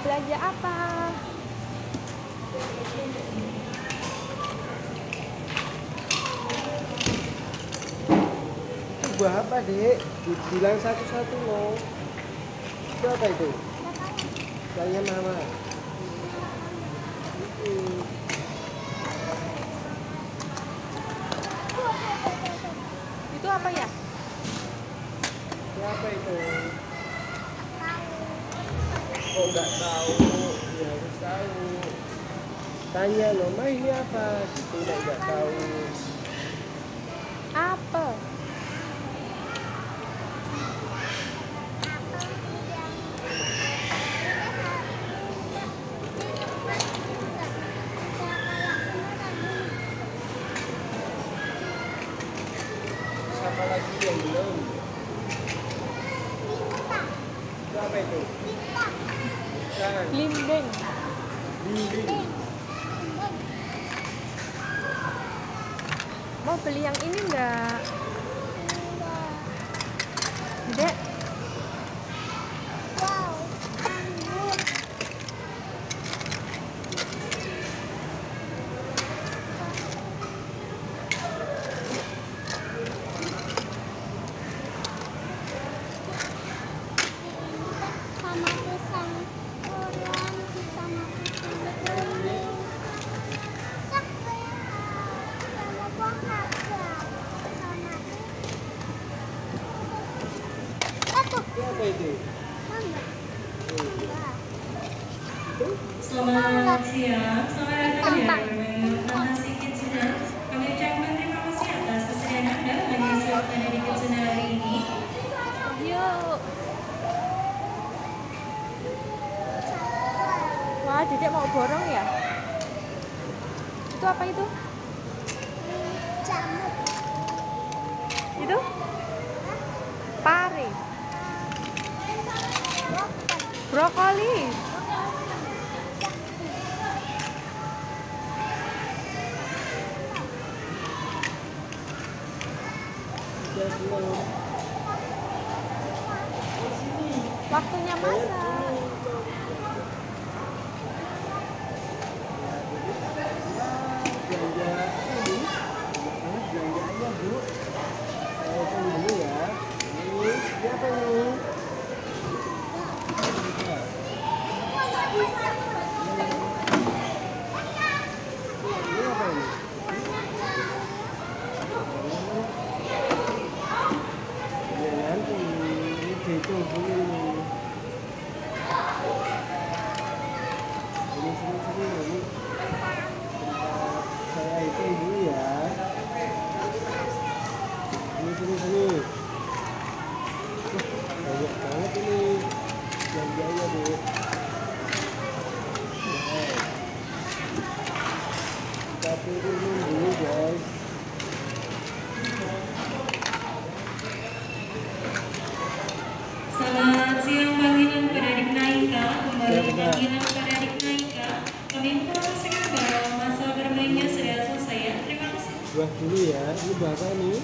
belanja apa? Itu buah apa, Dek? Bilang satu-satu loh. Itu apa itu? Saya mama. Itu apa ya? Itu apa itu? Kok nggak tahu? Ya harus tahu. Tanya loh, ma ini apa? Gitu nggak nggak tahu. Apel. Siapa lagi yang belum? Apa itu? Blimbing. Mau beli yang ini enggak? Dek, apa itu? Selamat siang, selamat datang ya Nasi Kitchener. Kami ucapkan terima kasih atas kesediaan Anda mengisi waktu Anda di Kitchener hari ini. yuk. Wah, Dedek mau borong ya? Itu apa itu? jamur Itu? Brokoli. Waktunya masak. Jangan jauh ya, Bu. Selamat siang panggilan kepada adik Naika. Kembali panggilan kepada adik Naika. Kami informasikan bahwa masa bermainnya sudah selesai ya. Terima kasih. buah dulu ya ini buah apa nih